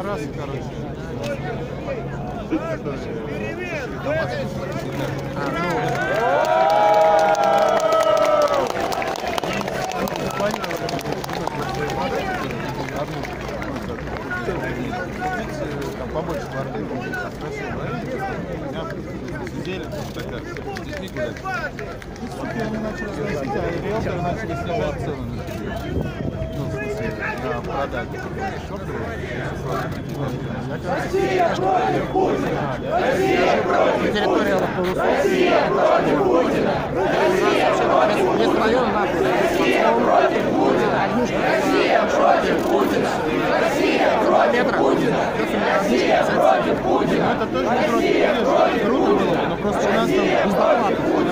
пидорасы, короче. Побольше воды, сидели, тогда с детьми гулять. И, сука, они начали сносить, а риэлторы начали снижать цены на жилье. Ну, в смысле, Россия против Путина! Россия против полусотни. Россия против Путина! Россия против нахуй. Россия против Путина! Россия против Путина! Россия против Путина! Россия против Путина! Это тоже не против, бы, но просто у нас там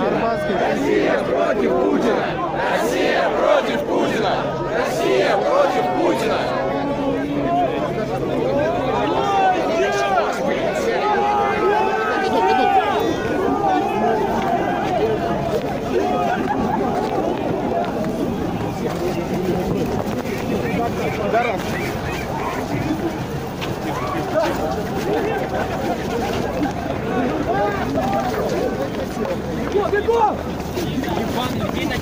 Арбатской Россия против Путина! Россия против Путина! даром. Бегом, бегом! Иван, иди на